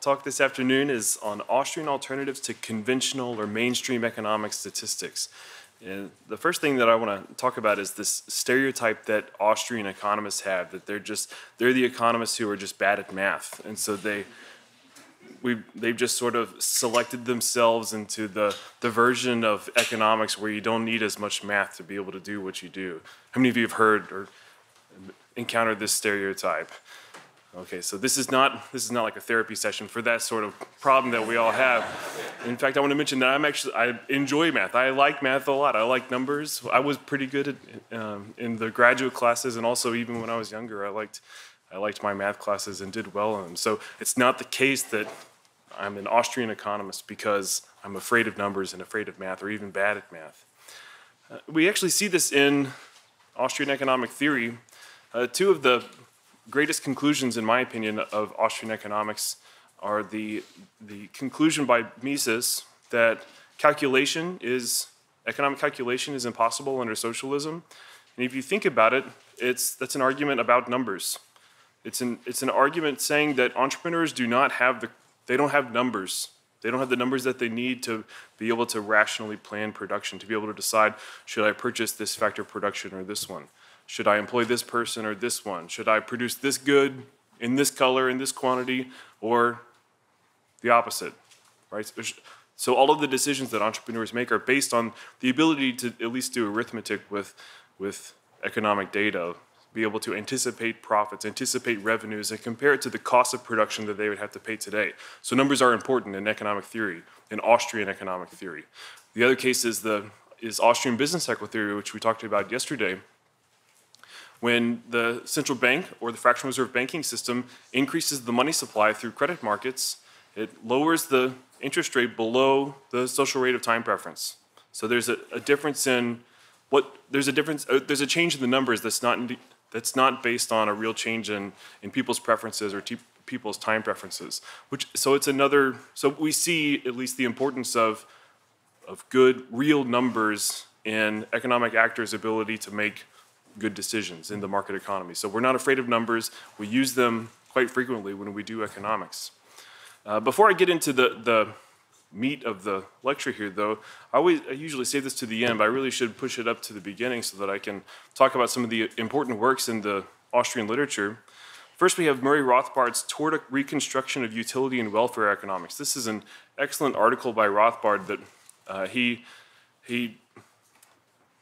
talk this afternoon is on Austrian alternatives to conventional or mainstream economic statistics. And the first thing that I want to talk about is this stereotype that Austrian economists have that they're just they're the economists who are just bad at math, and so they we they've just sort of selected themselves into the the version of economics where you don't need as much math to be able to do what you do. How many of you have heard or encountered this stereotype? Okay, so this is not this is not like a therapy session for that sort of problem that we all have. In fact, I want to mention that I'm actually I enjoy math. I like math a lot. I like numbers. I was pretty good at, um, in the graduate classes, and also even when I was younger, I liked I liked my math classes and did well in them. So it's not the case that I'm an Austrian economist because I'm afraid of numbers and afraid of math, or even bad at math. Uh, we actually see this in Austrian economic theory. Uh, two of the greatest conclusions, in my opinion, of Austrian economics are the, the conclusion by Mises that calculation is, economic calculation is impossible under socialism. And if you think about it, it's, that's an argument about numbers. It's an, it's an argument saying that entrepreneurs do not have the, they don't have numbers. They don't have the numbers that they need to be able to rationally plan production, to be able to decide, should I purchase this factor of production or this one? Should I employ this person or this one? Should I produce this good in this color, in this quantity, or the opposite, right? So all of the decisions that entrepreneurs make are based on the ability to at least do arithmetic with, with economic data, be able to anticipate profits, anticipate revenues, and compare it to the cost of production that they would have to pay today. So numbers are important in economic theory, in Austrian economic theory. The other case is the is Austrian business cycle theory, which we talked about yesterday, when the central bank or the fractional reserve banking system increases the money supply through credit markets, it lowers the interest rate below the social rate of time preference. So there's a, a difference in what there's a difference. Uh, there's a change in the numbers that's not that's not based on a real change in in people's preferences or people's time preferences. Which so it's another. So we see at least the importance of of good real numbers in economic actors' ability to make good decisions in the market economy. So we're not afraid of numbers. We use them quite frequently when we do economics. Uh, before I get into the, the meat of the lecture here, though, I, always, I usually say this to the end, but I really should push it up to the beginning so that I can talk about some of the important works in the Austrian literature. First, we have Murray Rothbard's Toward a Reconstruction of Utility and Welfare Economics. This is an excellent article by Rothbard that uh, he, he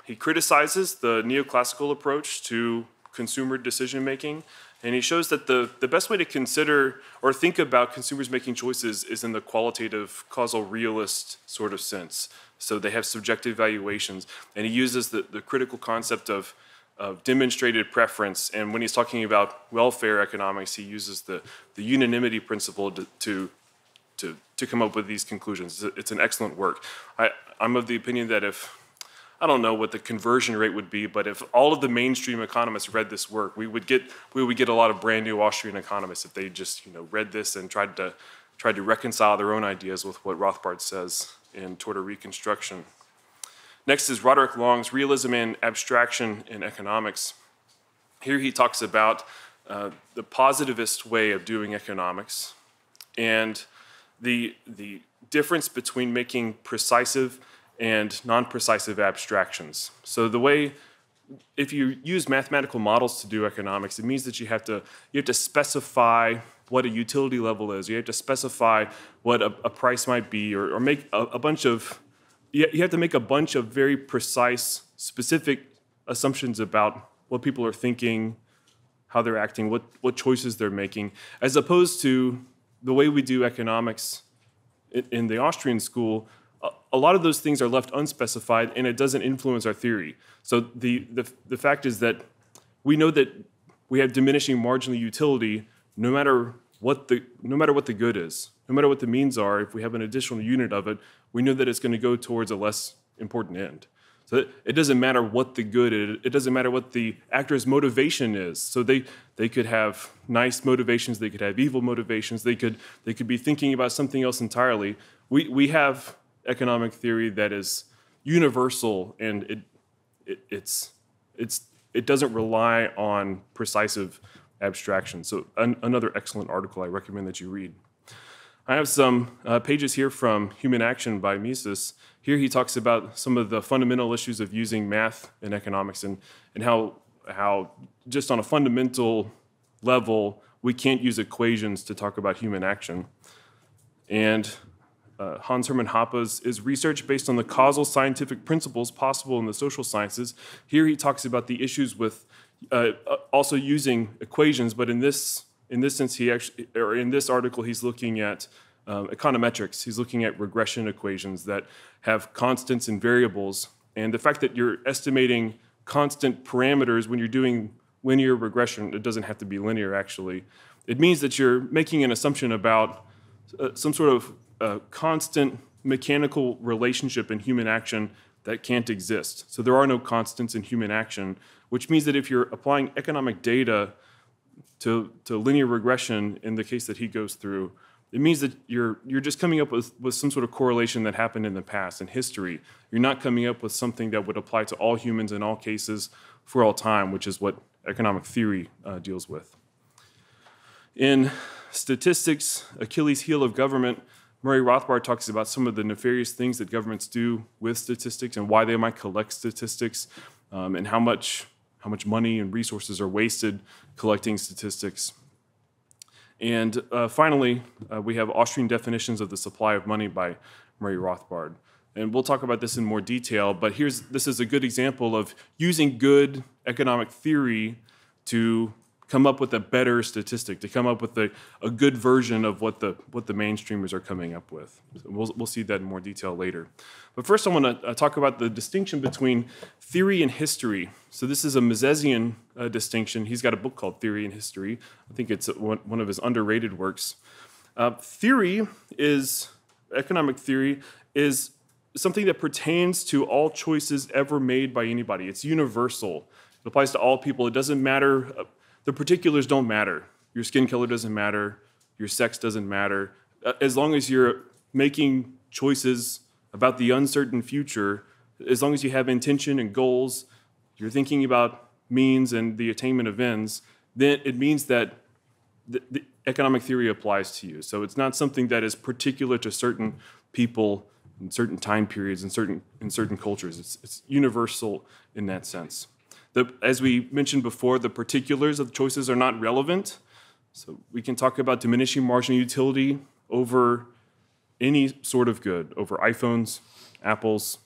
he criticizes the neoclassical approach to consumer decision making, and he shows that the, the best way to consider or think about consumers making choices is in the qualitative, causal realist sort of sense. So they have subjective valuations, and he uses the, the critical concept of, of demonstrated preference. And when he's talking about welfare economics, he uses the, the unanimity principle to, to to, to come up with these conclusions. It's an excellent work. I, I'm of the opinion that if I don't know what the conversion rate would be, but if all of the mainstream economists read this work, we would get we would get a lot of brand new Austrian economists if they just you know read this and tried to tried to reconcile their own ideas with what Rothbard says in Toward a Reconstruction. Next is Roderick Long's Realism and Abstraction in Economics. Here he talks about uh, the positivist way of doing economics and the the difference between making precisive and non-precisive abstractions. So the way, if you use mathematical models to do economics, it means that you have to, you have to specify what a utility level is. You have to specify what a, a price might be or, or make a, a, bunch of, you have to make a bunch of very precise, specific assumptions about what people are thinking, how they're acting, what, what choices they're making, as opposed to the way we do economics in, in the Austrian school, a lot of those things are left unspecified and it doesn't influence our theory. So the, the, the fact is that we know that we have diminishing marginal utility no matter what the no matter what the good is, no matter what the means are. If we have an additional unit of it, we know that it's going to go towards a less important end. So it doesn't matter what the good is. It doesn't matter what the actor's motivation is. So they they could have nice motivations. They could have evil motivations. They could they could be thinking about something else entirely. We we have economic theory that is universal and it, it it's it's it doesn't rely on precise abstraction. So an, another excellent article I recommend that you read. I have some uh, pages here from Human Action by Mises. Here he talks about some of the fundamental issues of using math in economics and, and how, how just on a fundamental level, we can't use equations to talk about human action. And uh, Hans Hermann Hoppe's is research based on the causal scientific principles possible in the social sciences. Here he talks about the issues with uh, uh, also using equations, but in this in this sense, he actually, or in this article, he's looking at um, econometrics. He's looking at regression equations that have constants and variables, and the fact that you're estimating constant parameters when you're doing linear regression, it doesn't have to be linear actually. It means that you're making an assumption about uh, some sort of uh, constant mechanical relationship in human action that can't exist. So there are no constants in human action, which means that if you're applying economic data to, to linear regression in the case that he goes through, it means that you're, you're just coming up with, with some sort of correlation that happened in the past, in history. You're not coming up with something that would apply to all humans in all cases for all time, which is what economic theory uh, deals with. In statistics, Achilles' heel of government, Murray Rothbard talks about some of the nefarious things that governments do with statistics and why they might collect statistics um, and how much, how much money and resources are wasted collecting statistics. And uh, finally, uh, we have Austrian definitions of the supply of money by Murray Rothbard. And we'll talk about this in more detail, but here's, this is a good example of using good economic theory to come up with a better statistic, to come up with a, a good version of what the, what the mainstreamers are coming up with. So we'll, we'll see that in more detail later. But first, I want to uh, talk about the distinction between theory and history. So this is a Misesian uh, distinction. He's got a book called Theory and History. I think it's one, one of his underrated works. Uh, theory is, economic theory, is something that pertains to all choices ever made by anybody. It's universal. It applies to all people. It doesn't matter uh, the particulars don't matter. Your skin color doesn't matter. Your sex doesn't matter. Uh, as long as you're making choices about the uncertain future, as long as you have intention and goals, you're thinking about means and the attainment of ends, then it means that the, the economic theory applies to you. So it's not something that is particular to certain people in certain time periods and certain in certain cultures. It's, it's universal in that sense. The, as we mentioned before, the particulars of the choices are not relevant. So we can talk about diminishing marginal utility over any sort of good, over iPhones, Apples,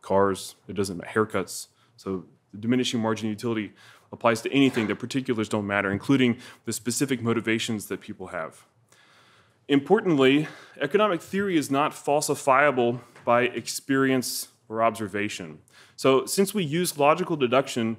cars, it doesn't matter, haircuts. So the diminishing marginal utility applies to anything. The particulars don't matter, including the specific motivations that people have. Importantly, economic theory is not falsifiable by experience or observation. So since we use logical deduction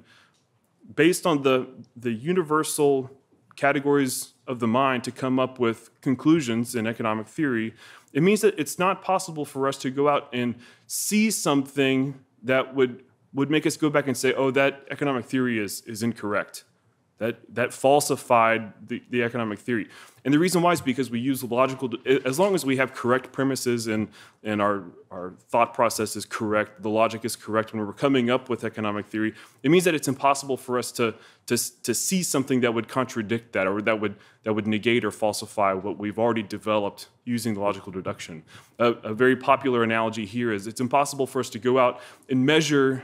based on the, the universal categories of the mind to come up with conclusions in economic theory, it means that it's not possible for us to go out and see something that would, would make us go back and say, oh, that economic theory is, is incorrect. That, that falsified the, the economic theory. And the reason why is because we use logical, as long as we have correct premises and, and our, our thought process is correct, the logic is correct when we're coming up with economic theory, it means that it's impossible for us to, to, to see something that would contradict that or that would, that would negate or falsify what we've already developed using the logical deduction. A, a very popular analogy here is it's impossible for us to go out and measure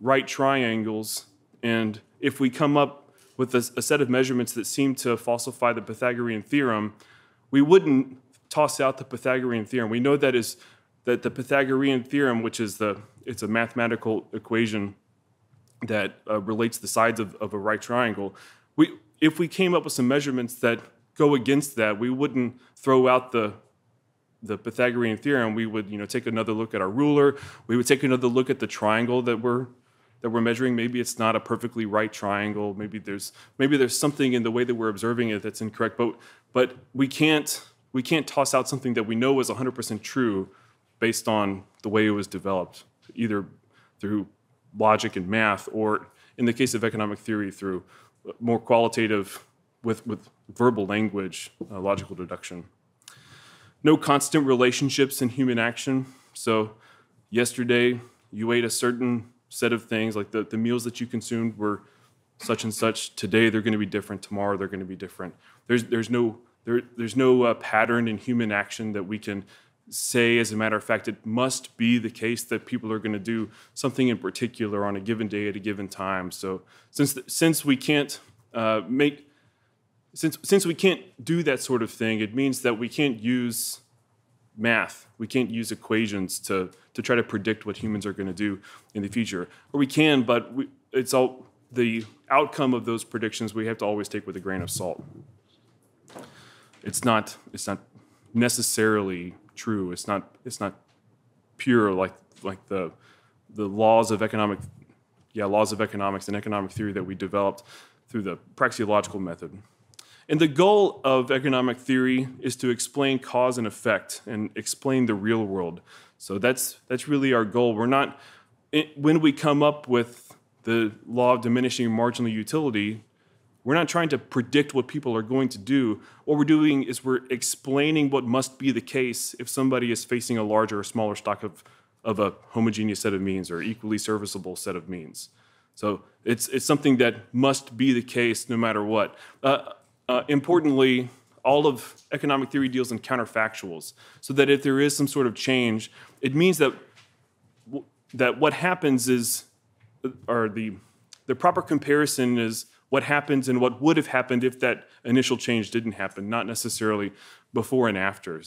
right triangles and if we come up with a, a set of measurements that seem to falsify the Pythagorean theorem, we wouldn't toss out the Pythagorean theorem. We know that is that the Pythagorean theorem, which is the it's a mathematical equation that uh, relates the sides of, of a right triangle. We if we came up with some measurements that go against that, we wouldn't throw out the the Pythagorean theorem. We would you know take another look at our ruler. We would take another look at the triangle that we're that we're measuring maybe it's not a perfectly right triangle. Maybe there's maybe there's something in the way that we're observing it that's incorrect. But but we can't we can't toss out something that we know is 100% true based on the way it was developed either through logic and math or in the case of economic theory through more qualitative with with verbal language uh, logical deduction. No constant relationships in human action. So yesterday you ate a certain set of things, like the, the meals that you consumed were such and such. Today they're going to be different. Tomorrow they're going to be different. There's there's no there, there's no uh, pattern in human action that we can say, as a matter of fact, it must be the case that people are going to do something in particular on a given day at a given time. So since since we can't uh, make since since we can't do that sort of thing, it means that we can't use math. We can't use equations to to try to predict what humans are going to do in the future. Or we can, but we, it's all the outcome of those predictions we have to always take with a grain of salt. It's not it's not necessarily true. It's not it's not pure like like the the laws of economic yeah laws of economics and economic theory that we developed through the praxeological method. And the goal of economic theory is to explain cause and effect and explain the real world. So that's that's really our goal. We're not when we come up with the law of diminishing marginal utility, we're not trying to predict what people are going to do. What we're doing is we're explaining what must be the case if somebody is facing a larger or smaller stock of, of a homogeneous set of means or equally serviceable set of means. So it's, it's something that must be the case no matter what. Uh, uh, importantly, all of economic theory deals in counterfactuals, so that if there is some sort of change, it means that, that what happens is, or the, the proper comparison is what happens and what would have happened if that initial change didn't happen, not necessarily before and after.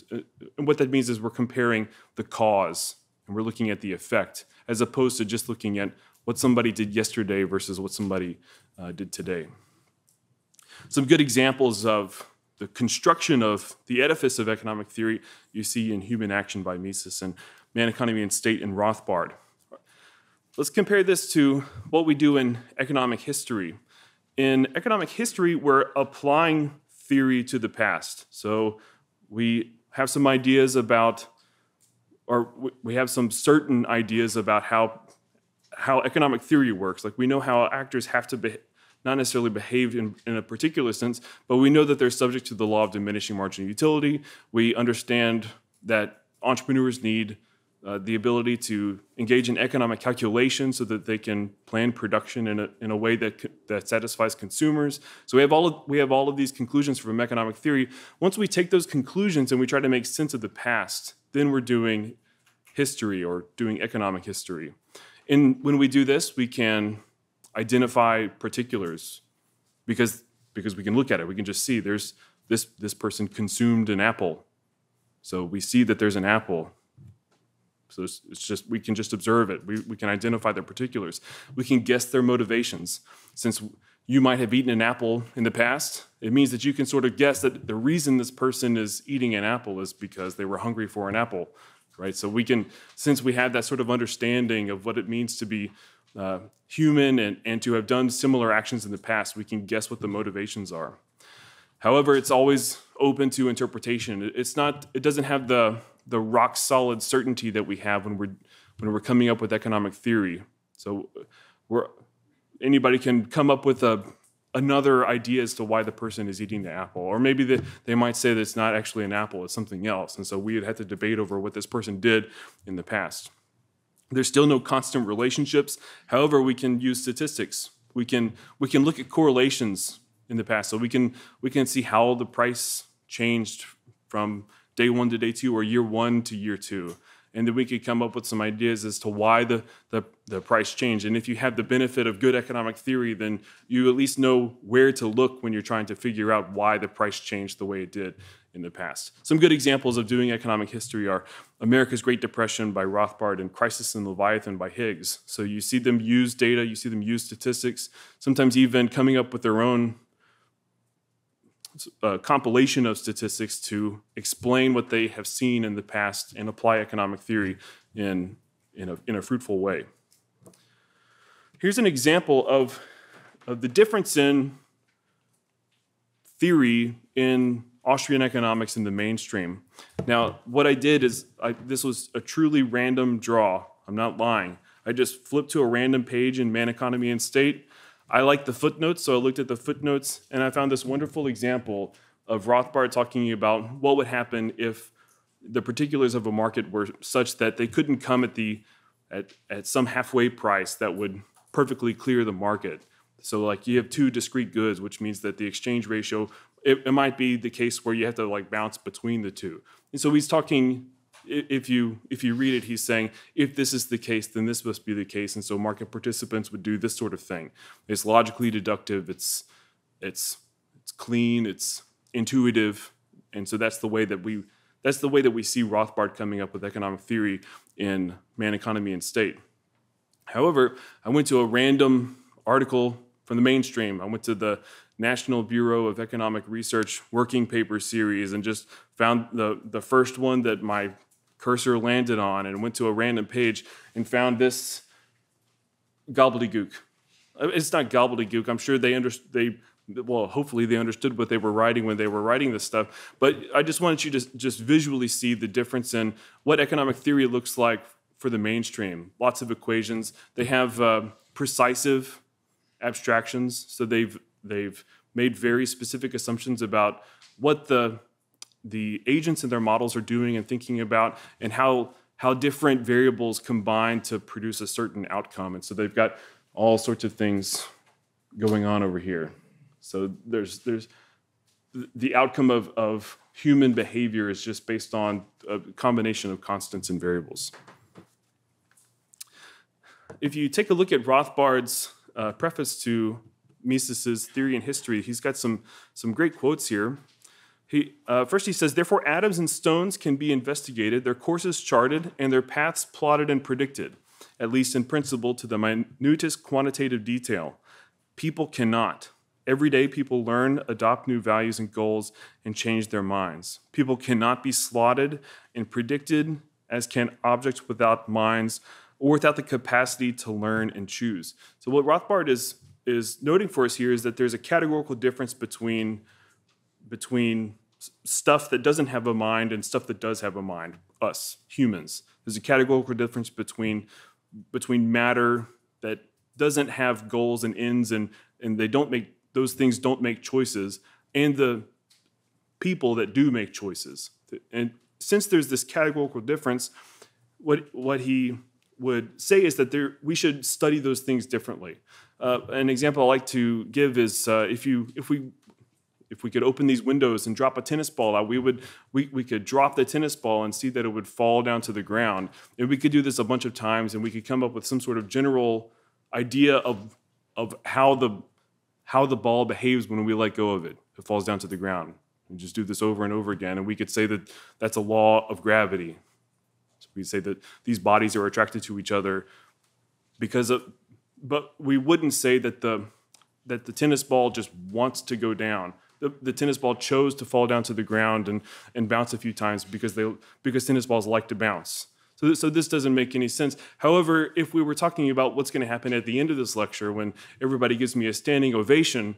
And what that means is we're comparing the cause and we're looking at the effect as opposed to just looking at what somebody did yesterday versus what somebody uh, did today. Some good examples of the construction of the edifice of economic theory you see in Human Action by Mises and Man, Economy, and State in Rothbard. Let's compare this to what we do in economic history in economic history, we're applying theory to the past. So we have some ideas about, or we have some certain ideas about how how economic theory works. Like we know how actors have to be, not necessarily behave in, in a particular sense, but we know that they're subject to the law of diminishing marginal utility. We understand that entrepreneurs need uh, the ability to engage in economic calculation so that they can plan production in a, in a way that, that satisfies consumers. So we have, all of, we have all of these conclusions from economic theory. Once we take those conclusions and we try to make sense of the past, then we're doing history or doing economic history. And when we do this, we can identify particulars because, because we can look at it. We can just see there's this, this person consumed an apple. So we see that there's an apple so it's, it's, just we can just observe it. We, we can identify their particulars. We can guess their motivations. Since you might have eaten an apple in the past, it means that you can sort of guess that the reason this person is eating an apple is because they were hungry for an apple, right? So we can, since we have that sort of understanding of what it means to be uh, human and, and to have done similar actions in the past, we can guess what the motivations are. However, it's always open to interpretation. It's not, it doesn't have the the rock solid certainty that we have when we're when we're coming up with economic theory. So we're anybody can come up with a another idea as to why the person is eating the apple. Or maybe the, they might say that it's not actually an apple, it's something else. And so we would have to debate over what this person did in the past. There's still no constant relationships. However, we can use statistics. We can, we can look at correlations in the past. So we can, we can see how the price changed from day one to day two or year one to year two. And then we could come up with some ideas as to why the, the, the, price changed. And if you have the benefit of good economic theory, then you at least know where to look when you're trying to figure out why the price changed the way it did in the past. Some good examples of doing economic history are America's Great Depression by Rothbard and Crisis and Leviathan by Higgs. So you see them use data, you see them use statistics, sometimes even coming up with their own a compilation of statistics to explain what they have seen in the past and apply economic theory in, in, a, in a fruitful way. Here's an example of, of the difference in theory in Austrian economics in the mainstream. Now, what I did is, I, this was a truly random draw. I'm not lying. I just flipped to a random page in Man Economy and State I like the footnotes, so I looked at the footnotes and I found this wonderful example of Rothbard talking about what would happen if the particulars of a market were such that they couldn't come at the at, at some halfway price that would perfectly clear the market. So like you have two discrete goods, which means that the exchange ratio, it, it might be the case where you have to like bounce between the two. And so he's talking if you if you read it, he's saying if this is the case, then this must be the case, and so market participants would do this sort of thing. It's logically deductive. It's it's it's clean. It's intuitive, and so that's the way that we that's the way that we see Rothbard coming up with economic theory in Man, Economy, and State. However, I went to a random article from the mainstream. I went to the National Bureau of Economic Research working paper series and just found the, the first one that my cursor landed on and went to a random page and found this gobbledygook. Uh, it's not gobbledygook. I'm sure they understood. They well, hopefully they understood what they were writing when they were writing this stuff. But I just wanted you to just visually see the difference in what economic theory looks like for the mainstream. Lots of equations. They have uh, precisive abstractions, so they've they've made very specific assumptions about what the the agents and their models are doing and thinking about and how how different variables combine to produce a certain outcome. And so they've got all sorts of things going on over here. So there's there's the outcome of, of human behavior is just based on a combination of constants and variables. If you take a look at Rothbard's uh, preface to Mises's Theory and History, he's got some, some great quotes here. He, uh, first, he says, Therefore, atoms and stones can be investigated, their courses charted, and their paths plotted and predicted, at least in principle, to the minutest quantitative detail. People cannot. Every day, people learn, adopt new values and goals, and change their minds. People cannot be slotted and predicted, as can objects without minds or without the capacity to learn and choose. So, what Rothbard is, is noting for us here is that there's a categorical difference between between stuff that doesn't have a mind and stuff that does have a mind, us humans. There's a categorical difference between between matter that doesn't have goals and ends and and they don't make those things don't make choices and the people that do make choices. And since there's this categorical difference, what what he would say is that there we should study those things differently. Uh, an example I like to give is uh, if you if we if we could open these windows and drop a tennis ball out, we would we, we could drop the tennis ball and see that it would fall down to the ground. And we could do this a bunch of times and we could come up with some sort of general idea of of how the how the ball behaves when we let go of it. It falls down to the ground. We just do this over and over again, and we could say that that's a law of gravity. So we say that these bodies are attracted to each other because of, but we wouldn't say that the that the tennis ball just wants to go down the, the tennis ball chose to fall down to the ground and, and bounce a few times because they because tennis balls like to bounce. So, so this doesn't make any sense. However, if we were talking about what's going to happen at the end of this lecture when everybody gives me a standing ovation,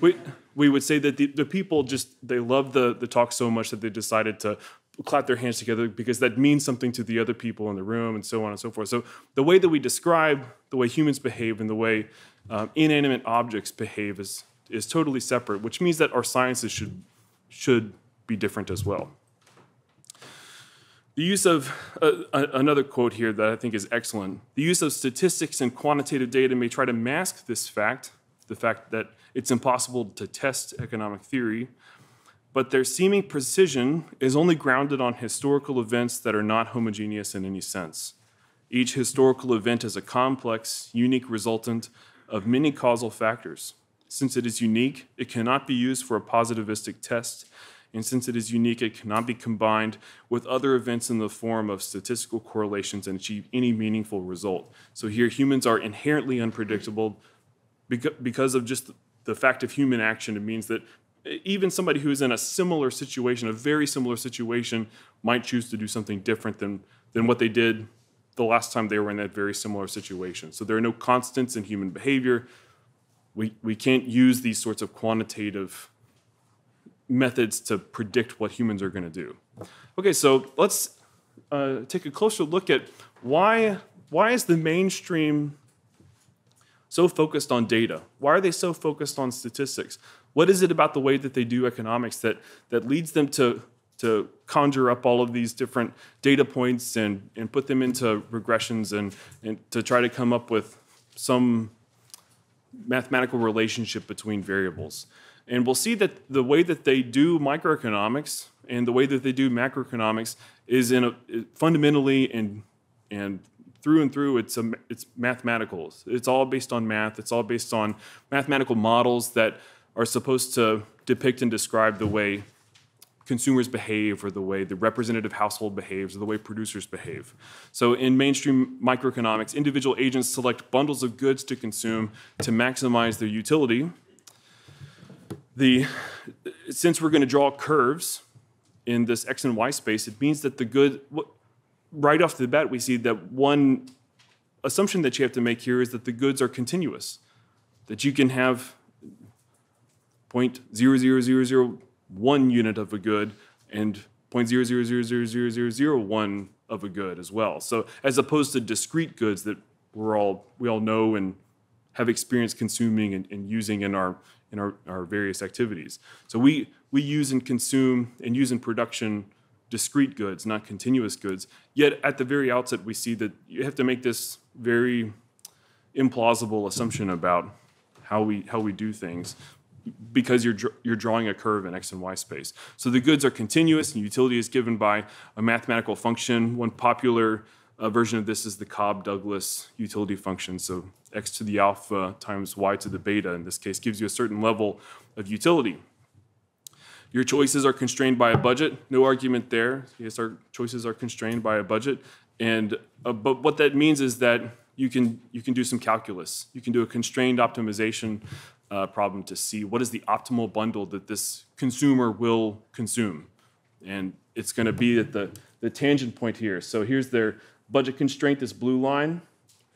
we, we would say that the, the people just they love the, the talk so much that they decided to clap their hands together because that means something to the other people in the room and so on and so forth. So the way that we describe the way humans behave and the way um, inanimate objects behave is is totally separate, which means that our sciences should, should be different as well. The use of uh, another quote here that I think is excellent the use of statistics and quantitative data may try to mask this fact, the fact that it's impossible to test economic theory, but their seeming precision is only grounded on historical events that are not homogeneous in any sense. Each historical event is a complex, unique resultant of many causal factors. Since it is unique, it cannot be used for a positivistic test, and since it is unique, it cannot be combined with other events in the form of statistical correlations and achieve any meaningful result. So here, humans are inherently unpredictable because of just the fact of human action. It means that even somebody who is in a similar situation, a very similar situation, might choose to do something different than, than what they did the last time they were in that very similar situation. So there are no constants in human behavior we, we can't use these sorts of quantitative methods to predict what humans are going to do. Okay, so let's uh, take a closer look at why, why is the mainstream so focused on data? Why are they so focused on statistics? What is it about the way that they do economics that, that leads them to, to conjure up all of these different data points and, and put them into regressions and, and to try to come up with some mathematical relationship between variables. And we'll see that the way that they do microeconomics and the way that they do macroeconomics is in a, fundamentally and and through and through it's a, it's mathematical. It's all based on math. It's all based on mathematical models that are supposed to depict and describe the way consumers behave or the way the representative household behaves or the way producers behave. So in mainstream microeconomics, individual agents select bundles of goods to consume to maximize their utility. The, since we're going to draw curves in this x and y space, it means that the good, right off the bat, we see that one assumption that you have to make here is that the goods are continuous, that you can have 0.00001 unit of a good and 0.0000001 of a good as well. So as opposed to discrete goods that we're all we all know and have experience consuming and, and using in our in our, our various activities. So we we use and consume and use in production discrete goods, not continuous goods. Yet at the very outset, we see that you have to make this very implausible assumption about how we how we do things because you're you're drawing a curve in x and y space. So the goods are continuous, and utility is given by a mathematical function. One popular uh, version of this is the Cobb-Douglas utility function. So x to the alpha times y to the beta in this case gives you a certain level of utility. Your choices are constrained by a budget. No argument there. Yes, our choices are constrained by a budget. And uh, but what that means is that you can you can do some calculus. You can do a constrained optimization uh, problem to see what is the optimal bundle that this consumer will consume, and it's going to be at the the tangent point here. So here's their budget constraint. This blue line.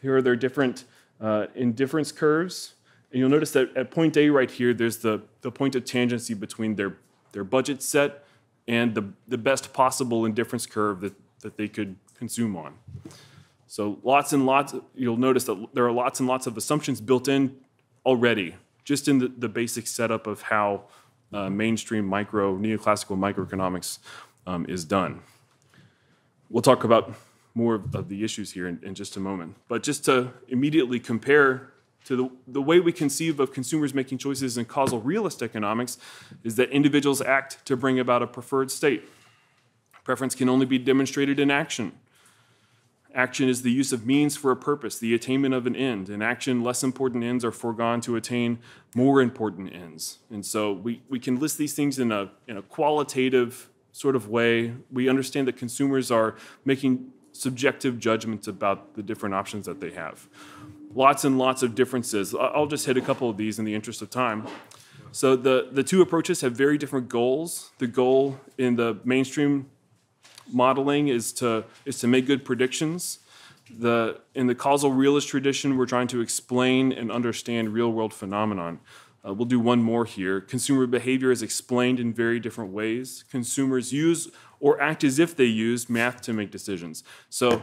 Here are their different uh, indifference curves. And you'll notice that at point A right here, there's the, the point of tangency between their their budget set and the, the best possible indifference curve that, that they could consume on. So lots and lots, you'll notice that there are lots and lots of assumptions built in already, just in the, the basic setup of how uh, mainstream micro, neoclassical microeconomics um, is done. We'll talk about more of the issues here in, in just a moment. But just to immediately compare to the, the way we conceive of consumers making choices in causal realist economics is that individuals act to bring about a preferred state. Preference can only be demonstrated in action. Action is the use of means for a purpose, the attainment of an end. In action, less important ends are foregone to attain more important ends. And so we, we can list these things in a, in a qualitative sort of way. We understand that consumers are making subjective judgments about the different options that they have lots and lots of differences. I'll just hit a couple of these in the interest of time. So the, the two approaches have very different goals. The goal in the mainstream modeling is to, is to make good predictions. The, in the causal realist tradition, we're trying to explain and understand real world phenomenon. Uh, we'll do one more here. Consumer behavior is explained in very different ways. Consumers use or act as if they use math to make decisions. So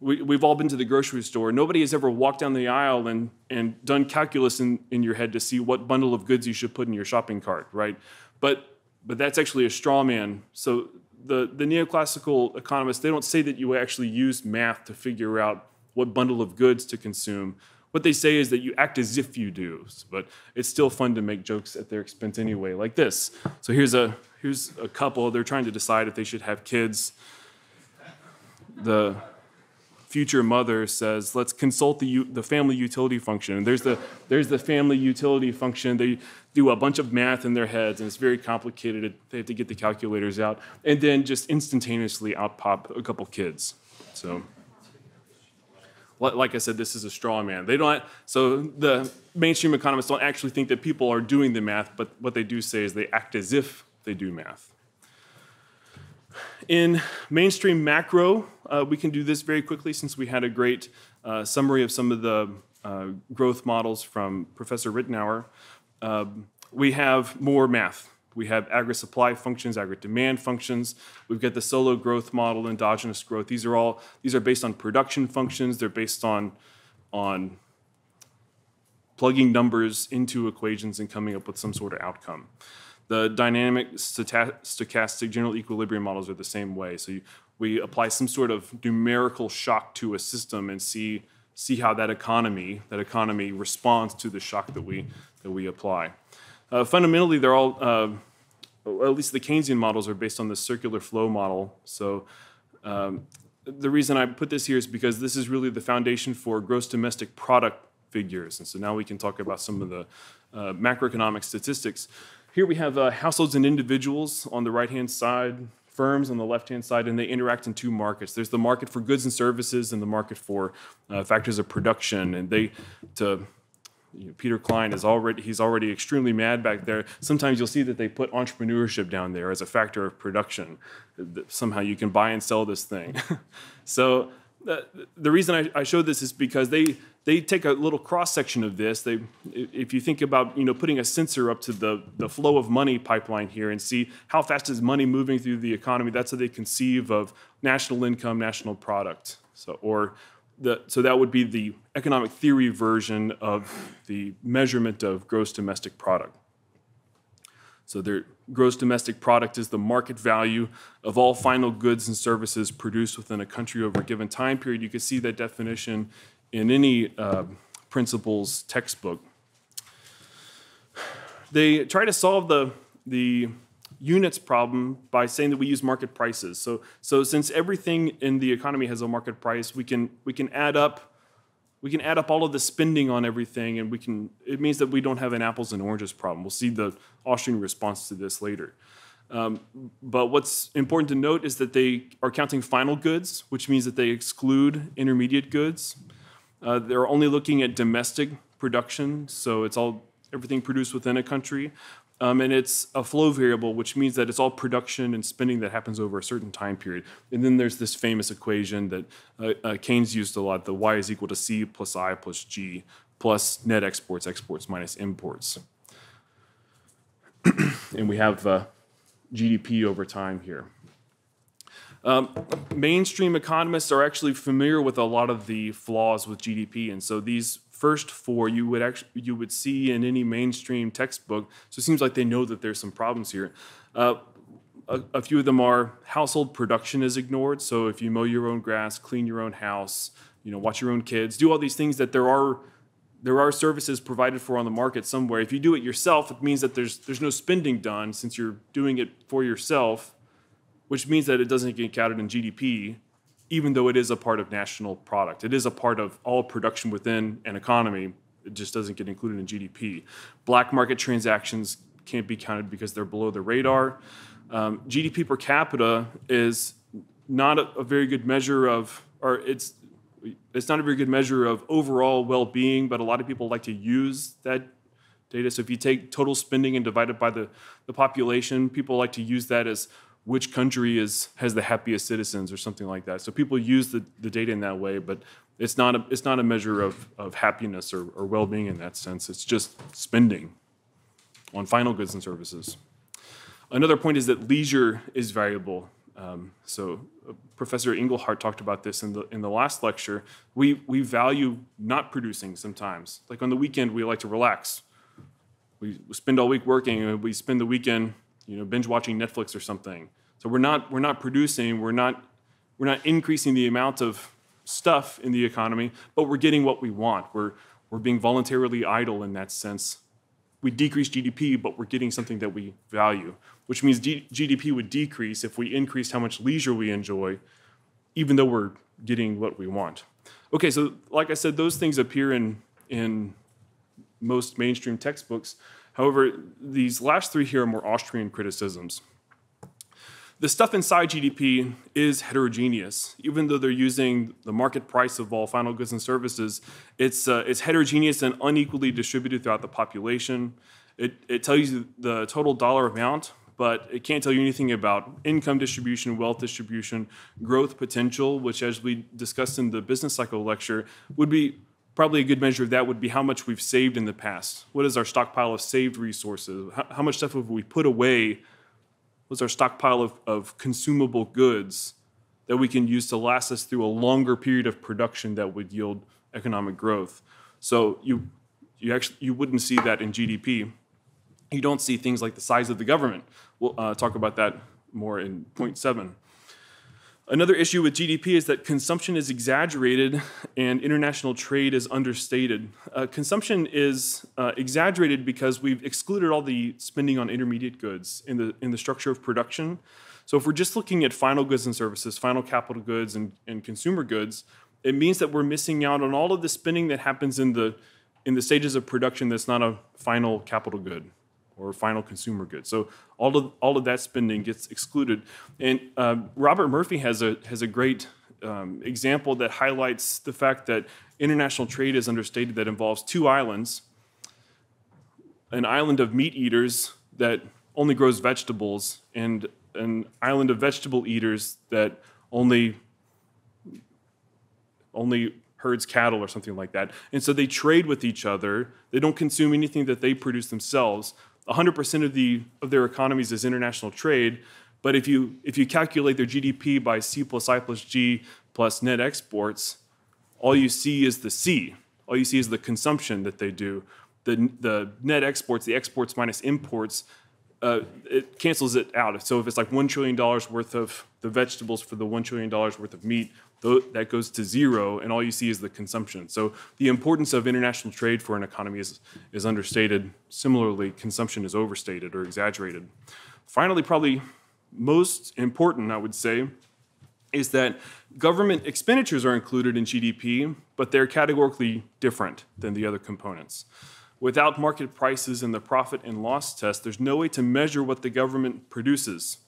we, we've all been to the grocery store. Nobody has ever walked down the aisle and, and done calculus in, in your head to see what bundle of goods you should put in your shopping cart, right? But, but that's actually a straw man. So the, the neoclassical economists, they don't say that you actually use math to figure out what bundle of goods to consume. What they say is that you act as if you do, but it's still fun to make jokes at their expense anyway, like this. So here's a, here's a couple, they're trying to decide if they should have kids. The, future mother says, let's consult the, the family utility function. And there's the, there's the family utility function. They do a bunch of math in their heads, and it's very complicated. They have to get the calculators out. And then just instantaneously out pop a couple kids. So, like I said, this is a straw man. They don't, so the mainstream economists don't actually think that people are doing the math, but what they do say is they act as if they do math. In mainstream macro, uh, we can do this very quickly since we had a great uh, summary of some of the uh, growth models from Professor Ritenour. Um, we have more math. We have agri-supply functions, agri-demand functions. We've got the Solow growth model, endogenous growth. These are all these are based on production functions. They're based on on plugging numbers into equations and coming up with some sort of outcome. The dynamic stochastic general equilibrium models are the same way. So you, we apply some sort of numerical shock to a system and see see how that economy, that economy responds to the shock that we, that we apply. Uh, fundamentally, they're all, uh, at least the Keynesian models are based on the circular flow model. So um, the reason I put this here is because this is really the foundation for gross domestic product figures. And so now we can talk about some of the uh, macroeconomic statistics. Here we have uh, households and individuals on the right-hand side, firms on the left-hand side, and they interact in two markets. There's the market for goods and services and the market for uh, factors of production. And they, to you know, Peter Klein is already he's already extremely mad back there. Sometimes you'll see that they put entrepreneurship down there as a factor of production. Somehow you can buy and sell this thing. so the, the reason I, I showed this is because they they take a little cross section of this. They, if you think about you know putting a sensor up to the the flow of money pipeline here and see how fast is money moving through the economy, that's how they conceive of national income, national product. So or the, so that would be the economic theory version of the measurement of gross domestic product. So their gross domestic product is the market value of all final goods and services produced within a country over a given time period. You can see that definition in any uh, principles textbook. They try to solve the, the units problem by saying that we use market prices. So, so since everything in the economy has a market price, we can, we can add up we can add up all of the spending on everything and we can it means that we don't have an apples and oranges problem we'll see the austrian response to this later um, but what's important to note is that they are counting final goods which means that they exclude intermediate goods uh, they're only looking at domestic production so it's all everything produced within a country um, and it's a flow variable, which means that it's all production and spending that happens over a certain time period. And then there's this famous equation that uh, uh, Keynes used a lot, the y is equal to c plus i plus g plus net exports, exports minus imports. and we have uh, GDP over time here. Um, mainstream economists are actually familiar with a lot of the flaws with GDP, and so these first four you would actually you would see in any mainstream textbook. So it seems like they know that there's some problems here. Uh, a, a, few of them are household production is ignored. So if you mow your own grass, clean your own house, you know, watch your own kids, do all these things that there are there are services provided for on the market somewhere. If you do it yourself, it means that there's there's no spending done since you're doing it for yourself, which means that it doesn't get counted in GDP even though it is a part of national product. It is a part of all production within an economy. It just doesn't get included in GDP. Black market transactions can't be counted because they're below the radar. Um, GDP per capita is not a, a, very good measure of, or it's it's not a very good measure of overall well-being. But a lot of people like to use that data. So if you take total spending and divide it by the the population, people like to use that as which country is has the happiest citizens or something like that. So people use the, the data in that way, but it's not a, it's not a measure of, of happiness or, or well-being in that sense. It's just spending on final goods and services. Another point is that leisure is variable. Um, so uh, Professor Engelhardt talked about this in the in the last lecture. We we value not producing sometimes. Like on the weekend, we like to relax. We spend all week working, and we spend the weekend you know, binge watching Netflix or something. So we're not, we're not producing, we're not, we're not increasing the amount of stuff in the economy, but we're getting what we want. We're, we're being voluntarily idle in that sense. We decrease GDP, but we're getting something that we value, which means D GDP would decrease if we increased how much leisure we enjoy, even though we're getting what we want. Okay, so like I said, those things appear in, in most mainstream textbooks. However, these last three here are more Austrian criticisms. The stuff inside GDP is heterogeneous. Even though they're using the market price of all final goods and services, it's, uh, it's heterogeneous and unequally distributed throughout the population. It, it tells you the total dollar amount, but it can't tell you anything about income distribution, wealth distribution, growth potential, which, as we discussed in the business cycle lecture, would be probably a good measure of that would be how much we've saved in the past. What is our stockpile of saved resources? How, how much stuff have we put away? What's our stockpile of, of consumable goods that we can use to last us through a longer period of production that would yield economic growth? So you, you actually you wouldn't see that in GDP. You don't see things like the size of the government. We'll uh, talk about that more in point seven. Another issue with GDP is that consumption is exaggerated and international trade is understated. Uh, consumption is uh, exaggerated because we've excluded all the spending on intermediate goods in the, in the structure of production. So if we're just looking at final goods and services, final capital goods and, and consumer goods, it means that we're missing out on all of the spending that happens in the, in the stages of production that's not a final capital good or final consumer goods. So all of all of that spending gets excluded. And uh, Robert Murphy has a has a great um, example that highlights the fact that international trade is understated. That involves two islands, an island of meat eaters that only grows vegetables, and an island of vegetable eaters that only only herds cattle or something like that. And so they trade with each other. They don't consume anything that they produce themselves, 100% of, the, of their economies is international trade, but if you, if you calculate their GDP by C plus I plus G plus net exports, all you see is the C. All you see is the consumption that they do. The, the net exports, the exports minus imports, uh, it cancels it out. So if it's like $1 trillion worth of the vegetables for the $1 trillion worth of meat, that goes to zero, and all you see is the consumption. So the importance of international trade for an economy is, is understated. Similarly, consumption is overstated or exaggerated. Finally, probably most important, I would say, is that government expenditures are included in GDP, but they're categorically different than the other components. Without market prices and the profit and loss test, there's no way to measure what the government produces.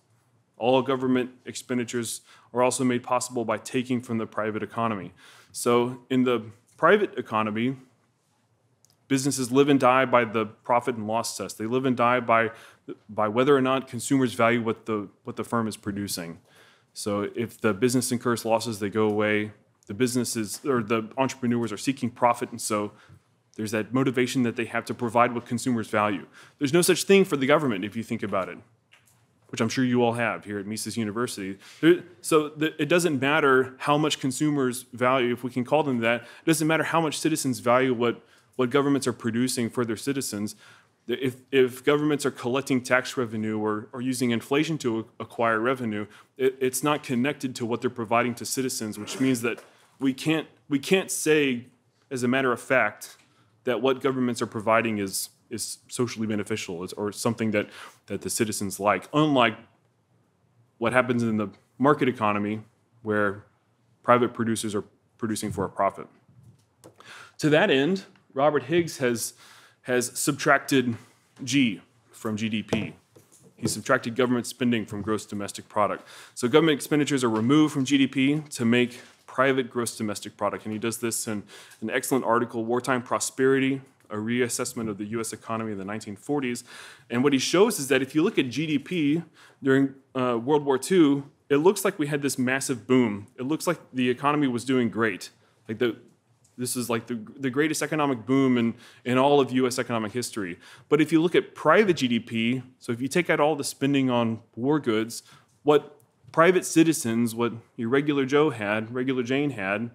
All government expenditures are also made possible by taking from the private economy. So in the private economy, businesses live and die by the profit and loss test. They live and die by, by whether or not consumers value what the, what the firm is producing. So if the business incurs losses, they go away. The businesses or the entrepreneurs are seeking profit, and so there's that motivation that they have to provide what consumers value. There's no such thing for the government if you think about it which I'm sure you all have here at Mises University. So it doesn't matter how much consumers value, if we can call them that, it doesn't matter how much citizens value what, what governments are producing for their citizens. If, if governments are collecting tax revenue or, or using inflation to acquire revenue, it, it's not connected to what they're providing to citizens, which means that we can't, we can't say, as a matter of fact, that what governments are providing is is socially beneficial or something that, that the citizens like, unlike what happens in the market economy where private producers are producing for a profit. To that end, Robert Higgs has, has subtracted G from GDP. He subtracted government spending from gross domestic product. So government expenditures are removed from GDP to make private gross domestic product. And he does this in an excellent article, Wartime Prosperity, a reassessment of the US economy in the 1940s. And what he shows is that if you look at GDP during uh, World War II, it looks like we had this massive boom. It looks like the economy was doing great. Like the, this is like the, the greatest economic boom in, in all of US economic history. But if you look at private GDP, so if you take out all the spending on war goods, what private citizens, what your regular Joe had, regular Jane had,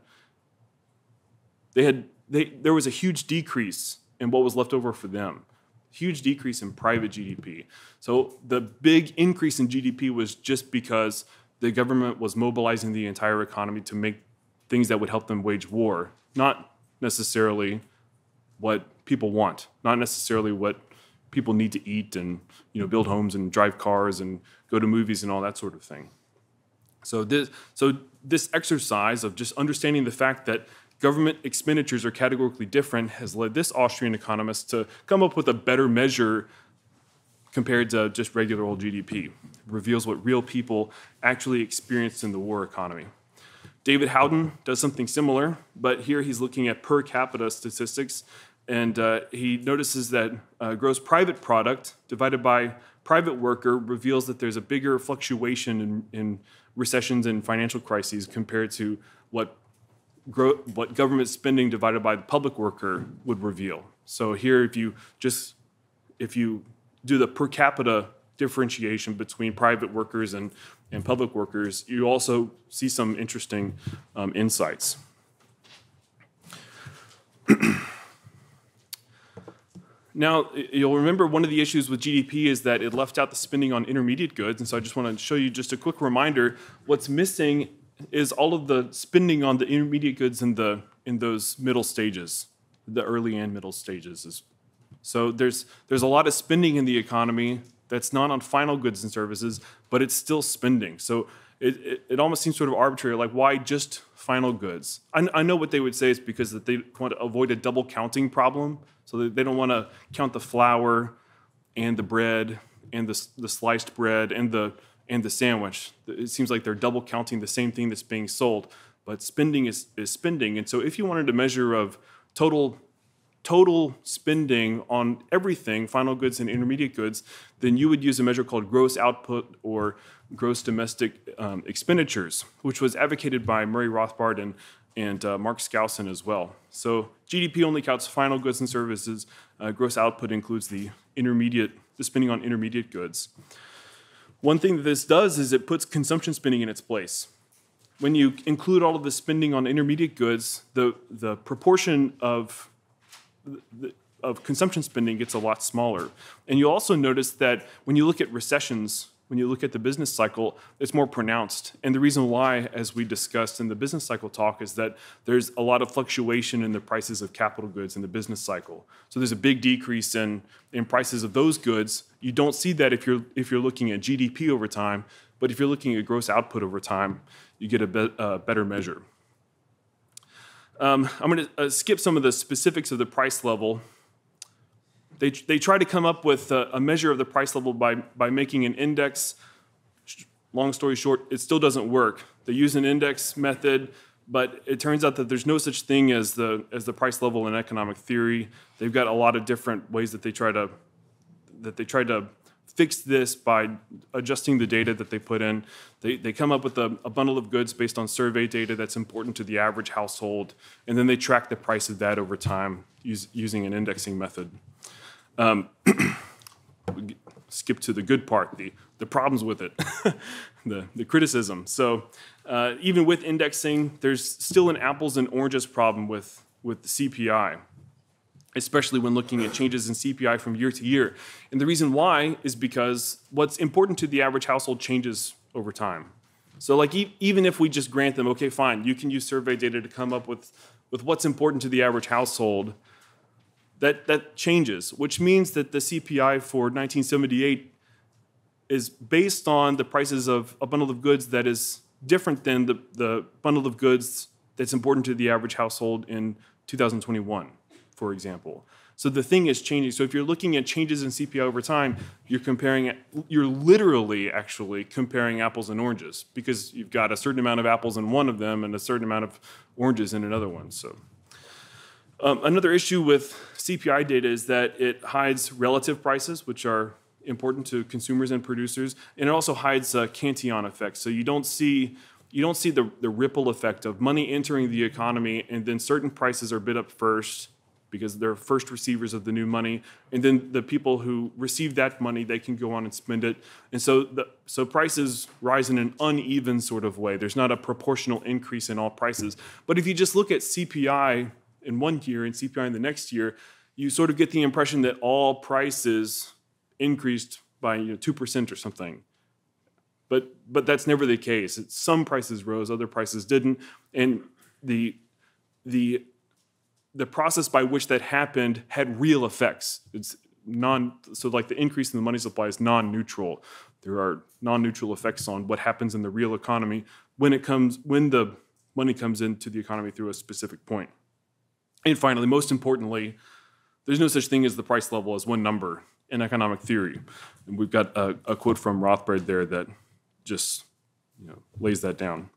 they had they, there was a huge decrease and what was left over for them. Huge decrease in private GDP. So the big increase in GDP was just because the government was mobilizing the entire economy to make things that would help them wage war, not necessarily what people want, not necessarily what people need to eat and you know build homes and drive cars and go to movies and all that sort of thing. So this so this exercise of just understanding the fact that government expenditures are categorically different has led this Austrian economist to come up with a better measure compared to just regular old GDP. It reveals what real people actually experienced in the war economy. David Howden does something similar, but here he's looking at per capita statistics, and uh, he notices that uh, gross private product divided by private worker reveals that there's a bigger fluctuation in, in recessions and financial crises compared to what what government spending divided by the public worker would reveal. So here, if you just if you do the per capita differentiation between private workers and, and public workers, you also see some interesting um, insights. Now, you'll remember one of the issues with GDP is that it left out the spending on intermediate goods. And so I just want to show you just a quick reminder. What's missing is all of the spending on the intermediate goods in the in those middle stages, the early and middle stages. Is, so there's there's a lot of spending in the economy that's not on final goods and services, but it's still spending. So it, it, it almost seems sort of arbitrary. Like why just final goods? I, I know what they would say is because that they want to avoid a double counting problem. So they don't want to count the flour and the bread and the, the sliced bread and the and the sandwich. It seems like they're double counting the same thing that's being sold, but spending is, is spending. And so if you wanted a measure of total total spending on everything, final goods and intermediate goods, then you would use a measure called gross output or gross domestic um, expenditures, which was advocated by Murray Rothbard and, and uh, Mark Skousen as well. So GDP only counts final goods and services. Uh, gross output includes the intermediate, the spending on intermediate goods. One thing that this does is it puts consumption spending in its place. When you include all of the spending on intermediate goods, the, the proportion of, of consumption spending gets a lot smaller. And you'll also notice that when you look at recessions, when you look at the business cycle, it's more pronounced. And the reason why, as we discussed in the business cycle talk, is that there's a lot of fluctuation in the prices of capital goods in the business cycle. So there's a big decrease in, in prices of those goods. You don't see that if you're, if you're looking at GDP over time, but if you're looking at gross output over time, you get a be, uh, better measure. Um, I'm going to uh, skip some of the specifics of the price level they, they try to come up with a, a measure of the price level by, by making an index. Long story short, it still doesn't work. They use an index method, but it turns out that there's no such thing as the, as the price level in economic theory. They've got a lot of different ways that they try to, that they try to fix this by adjusting the data that they put in. They, they come up with a, a, bundle of goods based on survey data that's important to the average household, and then they track the price of that over time using an indexing method. Um, skip to the good part, the, the problems with it, the, the criticism. So uh, even with indexing, there's still an apples and oranges problem with, with the CPI, especially when looking at changes in CPI from year to year. And the reason why is because what's important to the average household changes over time. So like e even if we just grant them, okay, fine, you can use survey data to come up with, with what's important to the average household, that, that changes, which means that the CPI for 1978 is based on the prices of a bundle of goods that is different than the, the bundle of goods that's important to the average household in 2021, for example. So the thing is changing. So if you're looking at changes in CPI over time, you're comparing, you're literally actually comparing apples and oranges because you've got a certain amount of apples in one of them and a certain amount of oranges in another one. So um, another issue with CPI data is that it hides relative prices, which are important to consumers and producers, and it also hides uh, Cantillon effects. So you don't see you don't see the, the ripple effect of money entering the economy, and then certain prices are bid up first because they're first receivers of the new money, and then the people who receive that money they can go on and spend it, and so the so prices rise in an uneven sort of way. There's not a proportional increase in all prices, but if you just look at CPI in one year and CPI in the next year, you sort of get the impression that all prices increased by you know, 2% or something. But, but that's never the case. It's, some prices rose, other prices didn't. And the, the, the process by which that happened had real effects. It's non, so like the increase in the money supply is non-neutral. There are non-neutral effects on what happens in the real economy when it comes, when the money comes into the economy through a specific point. And finally, most importantly, there's no such thing as the price level as one number in economic theory. And we've got a, a quote from Rothbard there that just you know, lays that down.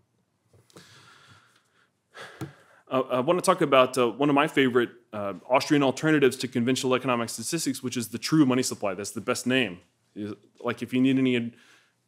Uh, I want to talk about uh, one of my favorite uh, Austrian alternatives to conventional economic statistics, which is the true money supply. That's the best name. Like if you need any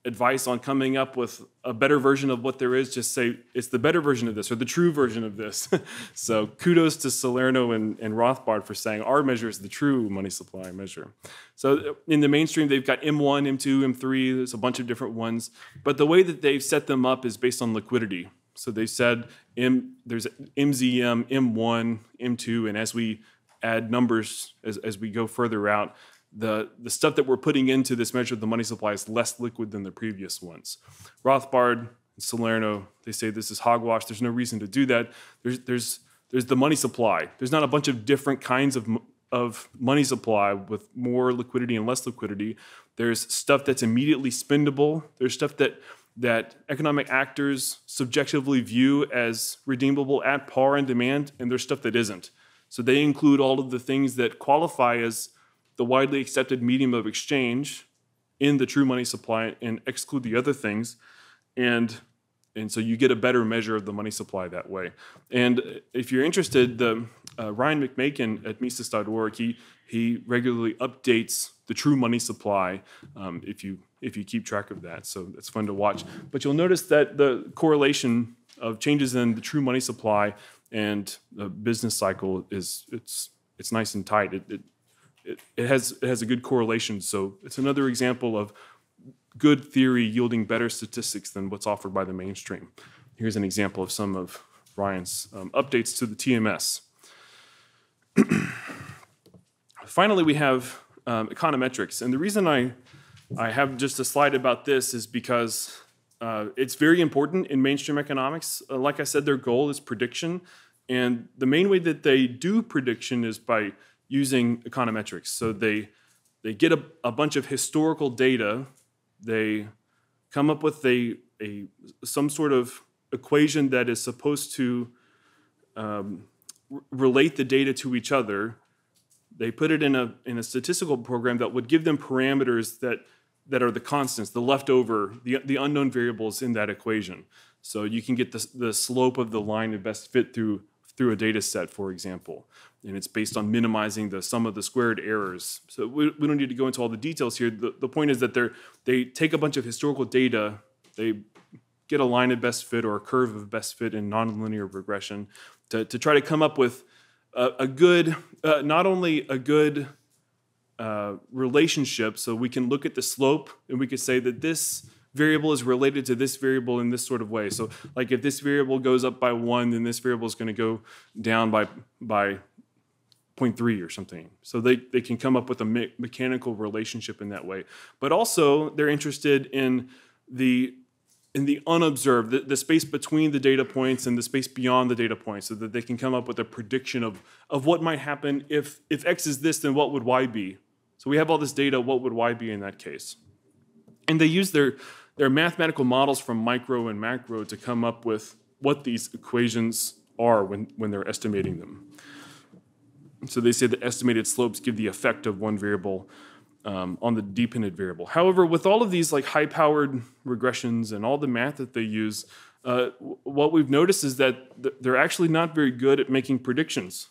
advice on coming up with a better version of what there is, just say it's the better version of this or the true version of this. so kudos to Salerno and, and Rothbard for saying our measure is the true money supply measure. So in the mainstream, they've got M1, M2, M3, there's a bunch of different ones. But the way that they've set them up is based on liquidity. So they said M, there's MZM, M1, M2, and as we add numbers as, as we go further out, the, the stuff that we're putting into this measure of the money supply is less liquid than the previous ones. Rothbard and Salerno, they say this is hogwash. There's no reason to do that. There's, there's, there's the money supply. There's not a bunch of different kinds of, of money supply with more liquidity and less liquidity. There's stuff that's immediately spendable. There's stuff that that economic actors subjectively view as redeemable at par and demand, and there's stuff that isn't. So they include all of the things that qualify as the widely accepted medium of exchange in the true money supply and exclude the other things. And and so you get a better measure of the money supply that way. And if you're interested, the uh, Ryan McMaken at Mises.org, he he regularly updates the true money supply um, if you if you keep track of that. So it's fun to watch. But you'll notice that the correlation of changes in the true money supply and the business cycle is it's it's nice and tight. It, it, it, it has it has a good correlation. So it's another example of good theory yielding better statistics than what's offered by the mainstream. Here's an example of some of Ryan's um, updates to the TMS. Finally, we have um, econometrics. And the reason I, I have just a slide about this is because uh, it's very important in mainstream economics. Uh, like I said, their goal is prediction. And the main way that they do prediction is by using econometrics. So they, they get a, a bunch of historical data they come up with a, a some sort of equation that is supposed to um, relate the data to each other. They put it in a in a statistical program that would give them parameters that that are the constants, the leftover, the, the unknown variables in that equation. So you can get the, the slope of the line of best fit through through a data set, for example. And it's based on minimizing the sum of the squared errors. So we, we don't need to go into all the details here. The, the point is that they're, they take a bunch of historical data, they get a line of best fit or a curve of best fit in nonlinear regression to, to try to come up with a, a good, uh, not only a good uh, relationship, so we can look at the slope and we could say that this variable is related to this variable in this sort of way. So like if this variable goes up by one, then this variable is going to go down by, by 0.3 or something. So they, they can come up with a me mechanical relationship in that way. But also they're interested in the in the unobserved, the, the, space between the data points and the space beyond the data points so that they can come up with a prediction of, of what might happen if, if x is this, then what would y be? So we have all this data, what would y be in that case? And they use their there are mathematical models from micro and macro to come up with what these equations are when, when they're estimating them. So they say that estimated slopes give the effect of one variable um, on the dependent variable. However, with all of these like high-powered regressions and all the math that they use, uh, what we've noticed is that th they're actually not very good at making predictions,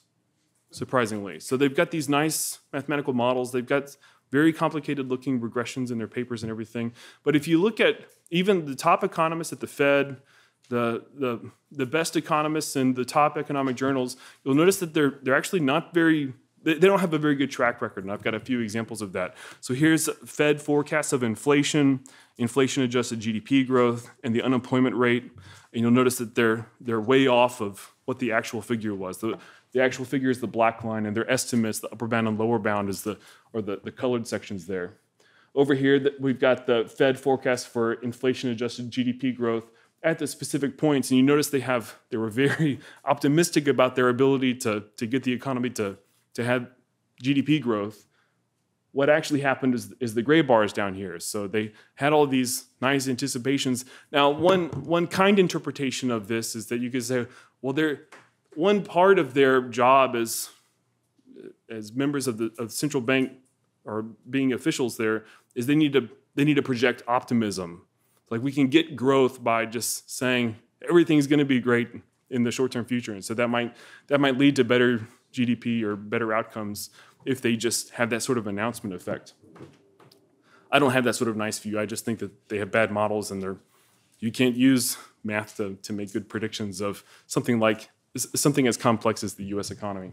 surprisingly. So they've got these nice mathematical models. They've got very complicated looking regressions in their papers and everything. But if you look at even the top economists at the Fed, the, the, the best economists in the top economic journals, you'll notice that they're, they're actually not very, they, they don't have a very good track record. And I've got a few examples of that. So here's Fed forecasts of inflation, inflation adjusted GDP growth, and the unemployment rate. And you'll notice that they're, they're way off of what the actual figure was. The, the actual figure is the black line, and their estimates, the upper bound and lower bound, is the or the, the colored sections there. Over here, we've got the Fed forecast for inflation-adjusted GDP growth at the specific points, and you notice they have they were very optimistic about their ability to to get the economy to to have GDP growth. What actually happened is, is the gray bars down here. So they had all these nice anticipations. Now, one one kind interpretation of this is that you could say, well, they're one part of their job as as members of the of central bank or being officials there is they need to they need to project optimism. Like we can get growth by just saying everything's going to be great in the short term future, and so that might that might lead to better GDP or better outcomes if they just have that sort of announcement effect. I don't have that sort of nice view. I just think that they have bad models and they're you can't use math to, to make good predictions of something like something as complex as the US economy.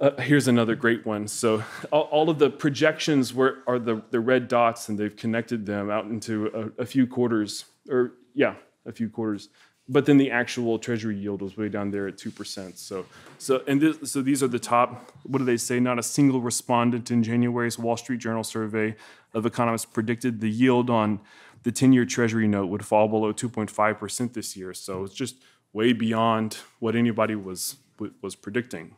Uh, here's another great one. So all, all of the projections were, are the, the red dots and they've connected them out into a, a few quarters, or yeah, a few quarters. But then the actual treasury yield was way down there at 2%. So, so, and this, so these are the top, what do they say? Not a single respondent in January's Wall Street Journal survey of economists predicted the yield on the 10-year Treasury note would fall below 2.5% this year. So it's just way beyond what anybody was was predicting.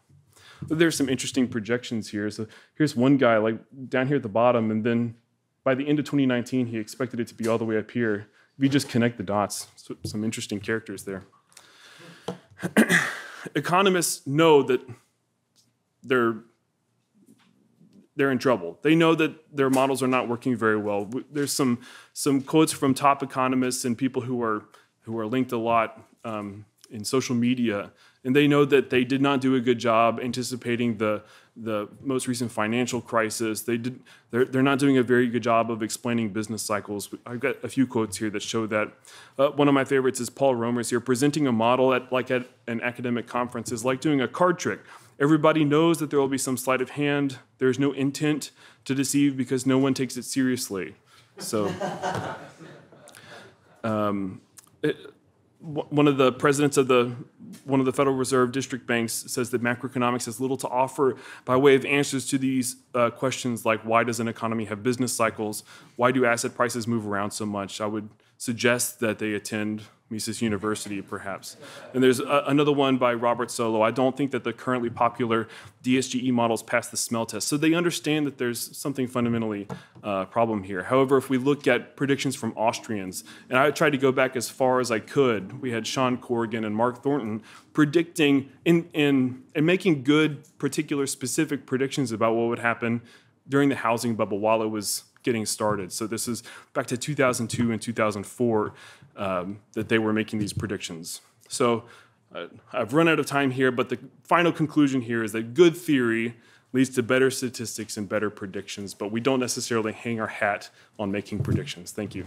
But there's some interesting projections here. So here's one guy like down here at the bottom, and then by the end of 2019, he expected it to be all the way up here. If you just connect the dots, so some interesting characters there. Economists know that they're they're in trouble. They know that their models are not working very well. There's some some quotes from top economists and people who are who are linked a lot um, in social media, and they know that they did not do a good job anticipating the the most recent financial crisis. They did they're, they're not doing a very good job of explaining business cycles. I've got a few quotes here that show that. Uh, one of my favorites is Paul Romer's here presenting a model at like at an academic conference is like doing a card trick. Everybody knows that there will be some sleight of hand. There's no intent to deceive because no one takes it seriously. So, um, one of the presidents of the one of the Federal Reserve district banks says that macroeconomics has little to offer by way of answers to these uh, questions like why does an economy have business cycles? Why do asset prices move around so much? I would suggest that they attend Mises University, perhaps. And there's a, another one by Robert Solow. I don't think that the currently popular DSGE models pass the smell test. So they understand that there's something fundamentally uh, problem here. However, if we look at predictions from Austrians, and I tried to go back as far as I could, we had Sean Corrigan and Mark Thornton predicting in, in, and making good, particular, specific predictions about what would happen during the housing bubble while it was getting started. So this is back to 2002 and 2004 um, that they were making these predictions. So uh, I've run out of time here, but the final conclusion here is that good theory leads to better statistics and better predictions, but we don't necessarily hang our hat on making predictions. Thank you.